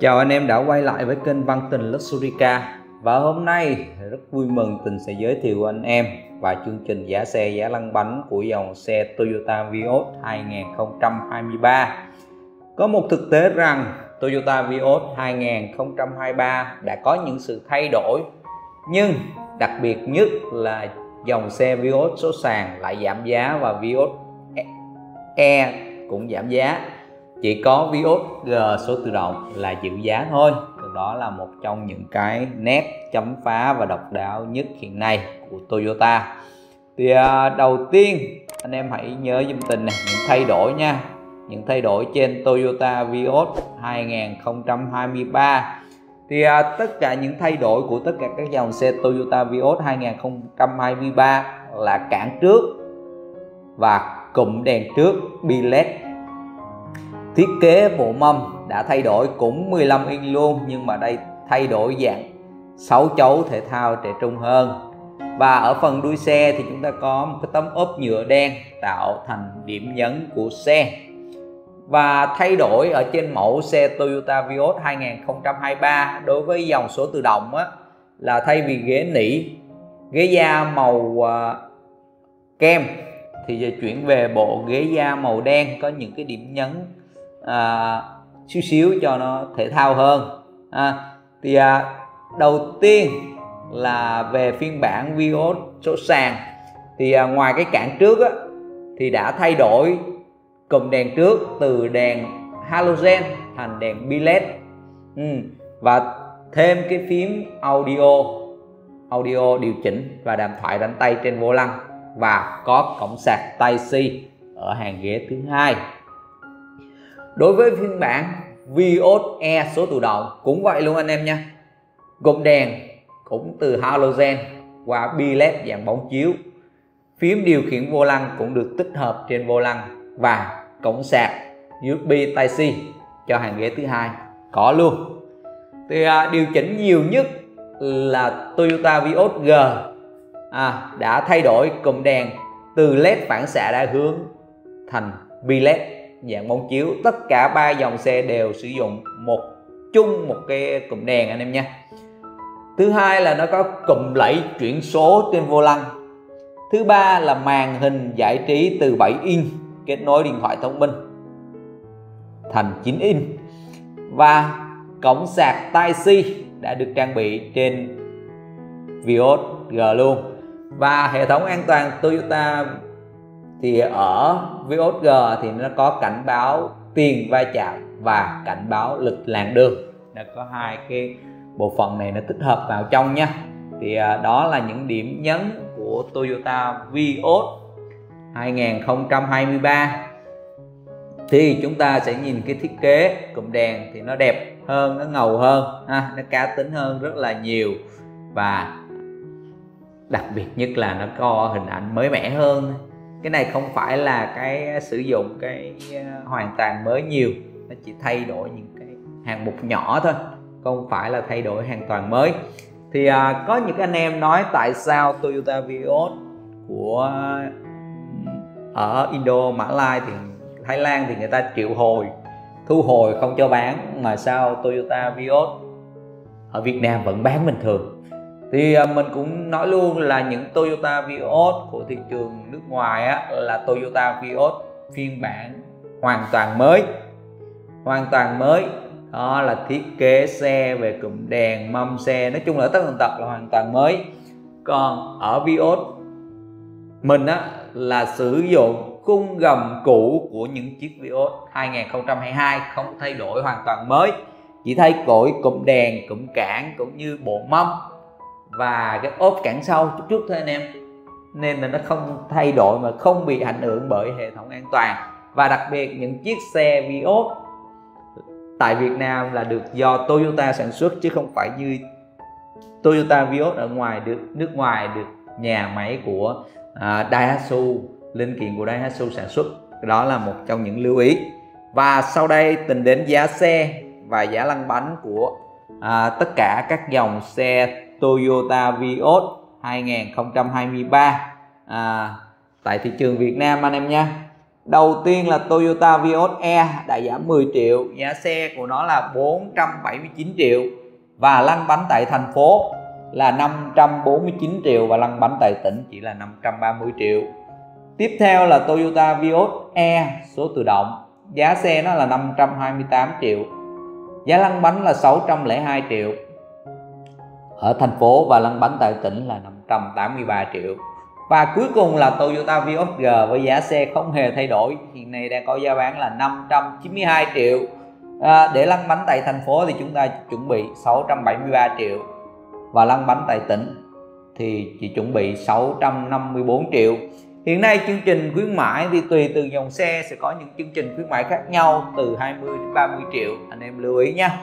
Chào anh em đã quay lại với kênh Văn Tình Luxury Car. Và hôm nay rất vui mừng Tình sẽ giới thiệu anh em và chương trình giá xe giá lăn bánh của dòng xe Toyota Vios 2023 Có một thực tế rằng Toyota Vios 2023 đã có những sự thay đổi, Nhưng đặc biệt nhất là dòng xe Vios số sàn lại giảm giá và Vios E cũng giảm giá chỉ có Vios G ờ, số tự động là giữ giá thôi. Đó là một trong những cái nét chấm phá và độc đáo nhất hiện nay của Toyota. Thì à, đầu tiên anh em hãy nhớ giùm tình này những thay đổi nha. Những thay đổi trên Toyota Vios 2023 thì à, tất cả những thay đổi của tất cả các dòng xe Toyota Vios 2023 là cản trước và cụm đèn trước billet thiết kế bộ mâm đã thay đổi cũng 15 inch luôn nhưng mà đây thay đổi dạng. 6 chấu thể thao trẻ trung hơn. Và ở phần đuôi xe thì chúng ta có một cái tấm ốp nhựa đen tạo thành điểm nhấn của xe. Và thay đổi ở trên mẫu xe Toyota Vios 2023 đối với dòng số tự động á, là thay vì ghế nỉ ghế da màu uh, kem thì giờ chuyển về bộ ghế da màu đen có những cái điểm nhấn à, xíu xíu cho nó thể thao hơn. À, thì à, đầu tiên là về phiên bản Vios số sàn. Thì à, ngoài cái cản trước á, thì đã thay đổi cụm đèn trước từ đèn halogen thành đèn billet ừ. và thêm cái phím audio audio điều chỉnh và đàm thoại đánh tay trên vô lăng. Và có cổng sạc Type-C ở hàng ghế thứ hai đối với phiên bản Vios E số tự động cũng vậy luôn anh em nha. Cụm đèn cũng từ halogen qua bi led dạng bóng chiếu. Phím điều khiển vô lăng cũng được tích hợp trên vô lăng và cổng sạc USB Type-C cho hàng ghế thứ hai. Có luôn. Thì à, điều chỉnh nhiều nhất là Toyota Vios G. À, đã thay đổi cụm đèn từ led phản xạ đa hướng thành bi led dạng bóng chiếu. Tất cả ba dòng xe đều sử dụng một chung một cái cụm đèn anh em nha. Thứ hai là nó có cụm lẫy chuyển số trên vô lăng. Thứ ba là màn hình giải trí từ 7 inch kết nối điện thoại thông minh thành 9 inch. Và cổng sạc Type-C đã được trang bị trên Vios G luôn. Và hệ thống an toàn Toyota thì ở Vios G thì nó có cảnh báo tiền va chạm và cảnh báo lịch làn đường. Nó có hai cái bộ phận này nó tích hợp vào trong nha. Thì à, đó là những điểm nhấn của Toyota Vios 2023 thì chúng ta sẽ nhìn cái thiết kế cụm đèn thì nó đẹp hơn nó ngầu hơn ha, nó cá tính hơn rất là nhiều. Và đặc biệt nhất là nó có hình ảnh mới mẻ hơn cái này không phải là cái à, sử dụng cái à, hoàn toàn mới nhiều. Nó chỉ thay đổi những cái hàng mục nhỏ thôi không phải là thay đổi hoàn toàn mới. Thì à, có những anh em nói tại sao Toyota Vios của à, ở Indo Mã Lai thì Thái Lan thì người ta triệu hồi thu hồi không cho bán mà sao Toyota Vios ở Việt Nam vẫn bán bình thường? Thì à, mình cũng nói luôn là những Toyota Vios của thị trường nước ngoài á, là Toyota Vios phiên bản hoàn toàn mới. Hoàn toàn mới. Đó là thiết kế xe về cụm đèn mâm xe nói chung là tất tần tật là hoàn toàn mới. Còn ở Vios mình á là sử dụng khung gầm cũ của những chiếc Vios 2022 không thay đổi hoàn toàn mới. Chỉ thay đổi cụm đèn cụm cản cũng như bộ mâm và cái ốp cản sau chút chút thôi anh em. Nên là nó không thay đổi mà không bị ảnh hưởng bởi hệ thống an toàn. Và đặc biệt những chiếc xe Vios tại Việt Nam là được do Toyota sản xuất chứ không phải như Toyota Vios ở ngoài được nước ngoài được nhà máy của à, Daihatsu linh kiện của Daihatsu sản xuất. Đó là một trong những lưu ý. Và sau đây tình đến giá xe và giá lăn bánh của à, tất cả các dòng xe Toyota Vios 2023 à, tại thị trường Việt Nam anh em nha. Đầu tiên là Toyota Vios E đã giảm 10 triệu giá xe của nó là 479 triệu. Và lăn bánh tại thành phố là 549 triệu và lăn bánh tại tỉnh chỉ là 530 triệu. Tiếp theo là Toyota Vios E số tự động. Giá xe nó là 528 triệu. Giá lăn bánh là 602 triệu ở thành phố và lăn bánh tại tỉnh là 583 triệu. Và cuối cùng là Toyota Vios G với giá xe không hề thay đổi. Hiện nay đang có giá bán là 592 triệu. À, để lăn bánh tại thành phố thì chúng ta chuẩn bị 673 triệu. Và lăn bánh tại tỉnh thì chỉ chuẩn bị 654 triệu. Hiện nay chương trình khuyến mãi thì tùy từng dòng xe sẽ có những chương trình khuyến mãi khác nhau từ 20 đến 30 triệu. Anh em lưu ý nha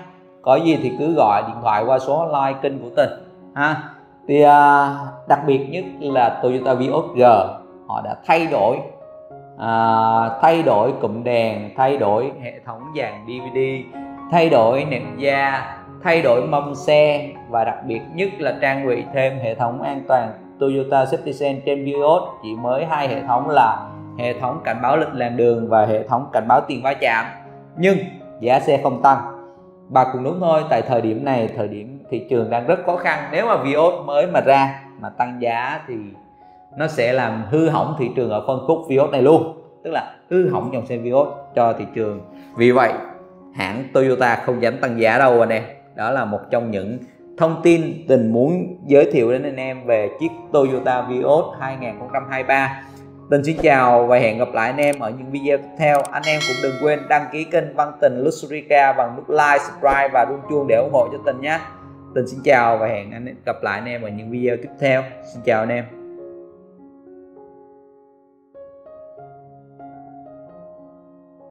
có gì thì cứ gọi điện thoại qua số hotline kênh của tình ha. Thì à, đặc biệt nhất là Toyota Vios G họ đã thay đổi à, thay đổi cụm đèn thay đổi hệ thống dàn DVD thay đổi nệm da thay đổi mâm xe và đặc biệt nhất là trang bị thêm hệ thống an toàn Toyota Safety Sense trên Vios. Chỉ mới hai hệ thống là hệ thống cảnh báo lệch làn đường và hệ thống cảnh báo tiền va chạm. Nhưng giá xe không tăng và cũng đúng thôi, tại thời điểm này, thời điểm thị trường đang rất khó khăn. Nếu mà Vios mới mà ra, mà tăng giá thì nó sẽ làm hư hỏng thị trường ở phân khúc Vios này luôn. Tức là hư hỏng dòng xe Vios cho thị trường. Vì vậy, hãng Toyota không dám tăng giá đâu anh em. Đó là một trong những thông tin tình muốn giới thiệu đến anh em về chiếc Toyota Vios 2023 Tình xin chào và hẹn gặp lại anh em ở những video tiếp theo. Anh em cũng đừng quên đăng ký kênh Văn Tình Luxury Car bằng nút like, subscribe và rung chuông để ủng hộ cho Tình nhé. Tình xin chào và hẹn anh gặp lại anh em ở những video tiếp theo. Xin chào anh em.